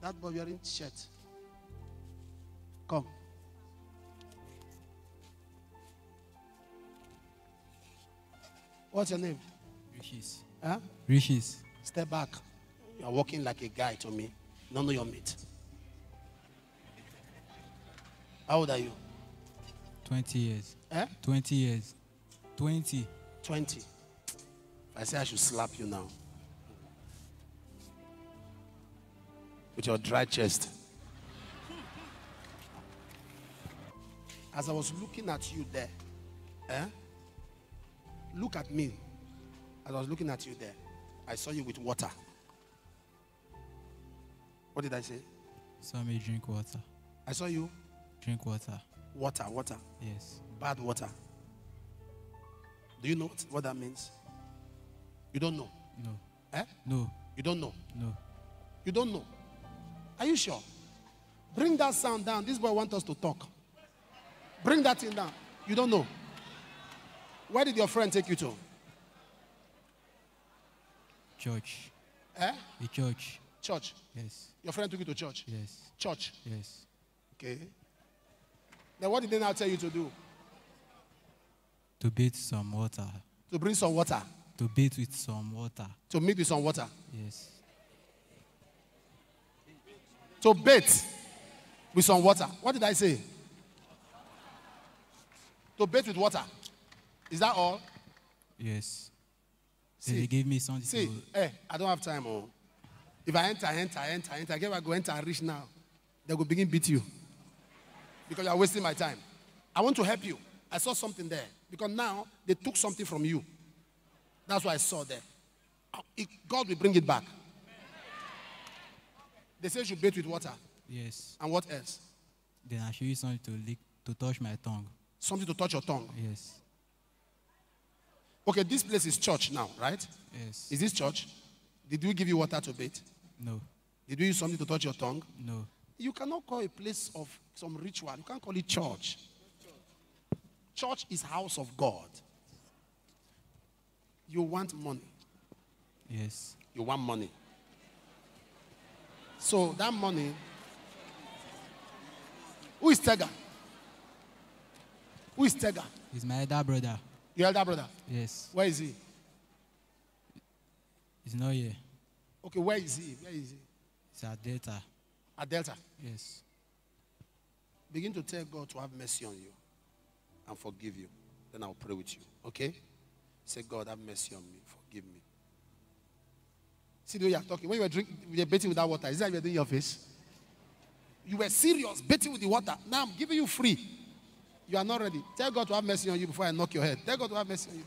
That boy wearing shirt. Come. What's your name? Riches. Huh? Riches. Step back. You are walking like a guy to me. None of your mate. How old are you? 20 years. Eh? 20 years. 20. 20. I say I should slap you now. With your dry chest. As I was looking at you there, eh? Look at me. As I was looking at you there, I saw you with water. What did I say? Saw me drink water. I saw you Drink water. water, water, Yes. bad water. Do you know what, what that means? You don't know. No. Eh? No. You don't know. No. You don't know. Are you sure? Bring that sound down. This boy wants us to talk. Bring that thing down. You don't know. Where did your friend take you to? Church. Eh? The church. Church. Yes. Your friend took you to church. Yes. Church. Yes. Okay. Then what did they now tell you to do? To bathe some water. To bring some water. To bathe with some water. To mix with some water. Yes. To bathe with some water. What did I say? To bathe with water. Is that all? Yes. See. Then they gave me something See, to eh, I don't have time. Oh. If I enter, enter, enter, enter, I I go enter and reach now, they will begin beat you. Because you are wasting my time. I want to help you. I saw something there. Because now they took something from you. That's what I saw there. God will bring it back. They say you should bathe with water. Yes. And what else? Then I show you something to lick to touch my tongue. Something to touch your tongue. Yes. Okay, this place is church now, right? Yes. Is this church? Did we give you water to bathe? No. Did we use something to touch your tongue? No. You cannot call a place of some ritual. You can't call it church. Church is house of God. You want money. Yes. You want money. So that money. Who is Tega? Who is Tega? He's my elder brother. Your elder brother. Yes. Where is he? He's not here. Okay, where is he? Where is he? He's at Delta. At Delta. Yes. Begin to tell God to have mercy on you and forgive you. Then I'll pray with you. Okay? Say, God, have mercy on me. Forgive me. See the way you're talking. When you were drinking, you were bathing with that water, is that what you're doing in your face? You were serious, bathing with the water. Now I'm giving you free. You are not ready. Tell God to have mercy on you before I knock your head. Tell God to have mercy on you.